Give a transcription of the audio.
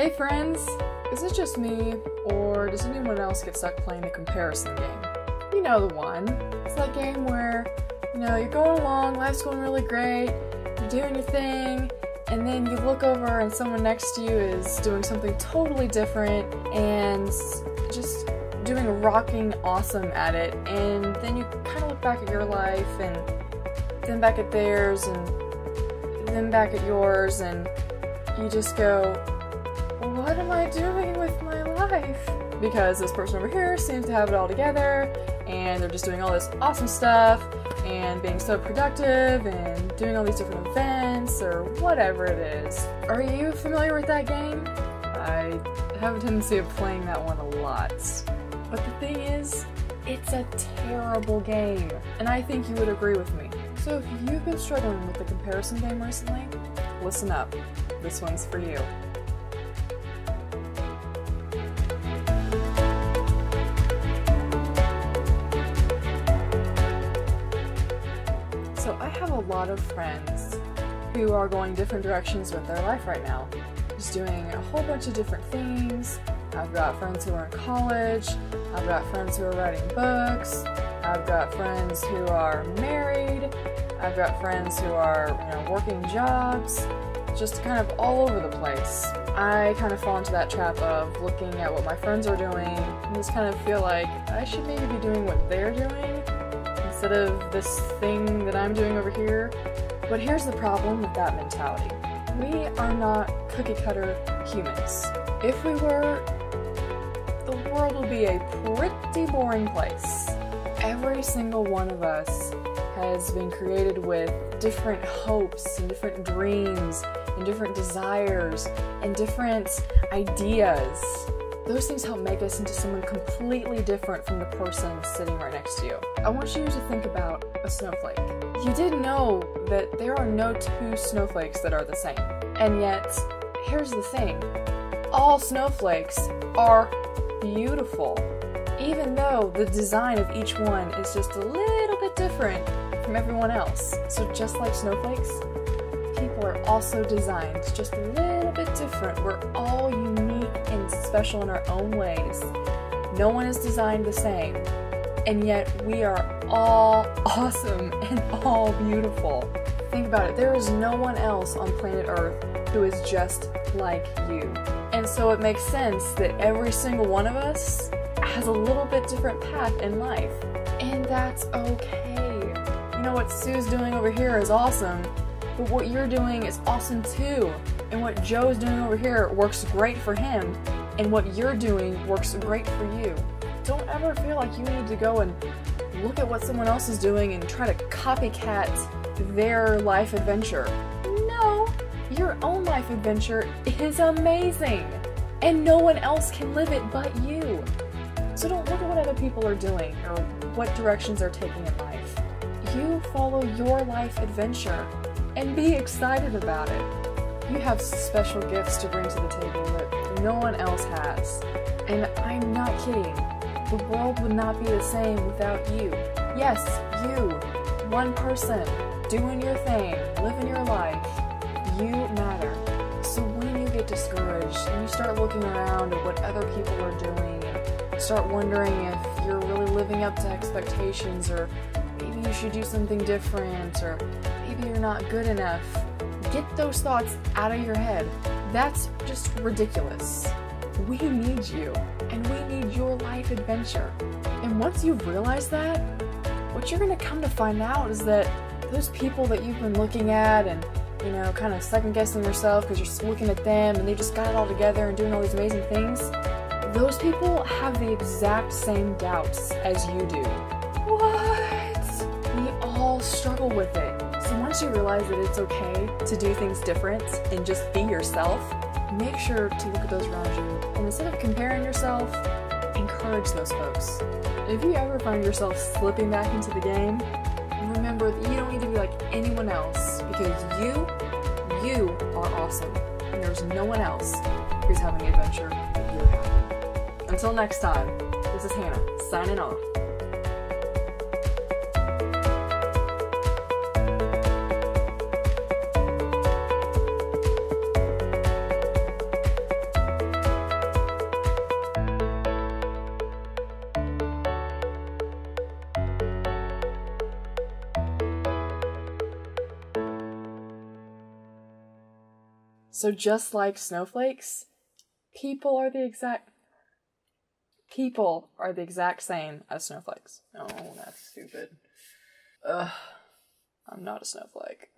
Hey friends! Is it just me, or does anyone else get stuck playing the comparison game? You know the one. It's that game where, you know, you're going along, life's going really great, you're doing your thing, and then you look over and someone next to you is doing something totally different and just doing rocking awesome at it, and then you kind of look back at your life and then back at theirs and then back at yours, and you just go, what am I doing with my life? Because this person over here seems to have it all together and they're just doing all this awesome stuff and being so productive and doing all these different events or whatever it is. Are you familiar with that game? I have a tendency of playing that one a lot. But the thing is, it's a terrible game, and I think you would agree with me. So if you've been struggling with the comparison game recently, listen up. This one's for you. Lot of friends who are going different directions with their life right now. Just doing a whole bunch of different things. I've got friends who are in college. I've got friends who are writing books. I've got friends who are married. I've got friends who are, you know, working jobs. Just kind of all over the place. I kind of fall into that trap of looking at what my friends are doing and just kind of feel like I should maybe be doing what they're doing instead of this thing that I'm doing over here. But here's the problem with that mentality. We are not cookie cutter humans. If we were, the world would be a pretty boring place. Every single one of us has been created with different hopes and different dreams and different desires and different ideas. Those things help make us into someone completely different from the person sitting right next to you. I want you to think about a snowflake. You did know that there are no two snowflakes that are the same. And yet, here's the thing all snowflakes are beautiful, even though the design of each one is just a little bit different from everyone else. So, just like snowflakes, people are also designed just a little bit different. We're all unique and special in our own ways. No one is designed the same, and yet we are all awesome and all beautiful. Think about it, there is no one else on planet Earth who is just like you. And so it makes sense that every single one of us has a little bit different path in life. And that's okay. You know what Sue's doing over here is awesome, but what you're doing is awesome too. And what Joe's doing over here works great for him, and what you're doing works great for you. Don't ever feel like you need to go and look at what someone else is doing and try to copycat their life adventure. No, your own life adventure is amazing, and no one else can live it but you. So don't look at what other people are doing or what directions they're taking in life. You follow your life adventure and be excited about it. You have special gifts to bring to the table that no one else has. And I'm not kidding. The world would not be the same without you. Yes, you, one person, doing your thing, living your life. You matter. So when you get discouraged and you start looking around at what other people are doing and start wondering if you're really living up to expectations or maybe you should do something different or maybe you're not good enough, get those thoughts out of your head. That's just ridiculous. We need you, and we need your life adventure. And once you've realized that, what you're gonna come to find out is that those people that you've been looking at and you know, kind of second guessing yourself because you're looking at them and they just got it all together and doing all these amazing things, those people have the exact same doubts as you do. What? We all struggle with it. Once you realize that it's okay to do things different and just be yourself, make sure to look at those around you. And instead of comparing yourself, encourage those folks. If you ever find yourself slipping back into the game, remember that you don't need to be like anyone else because you, you are awesome. And there's no one else who's having the adventure that you're having. Until next time, this is Hannah, signing off. So just like snowflakes, people are the exact people are the exact same as snowflakes. Oh, that's stupid. Ugh. I'm not a snowflake.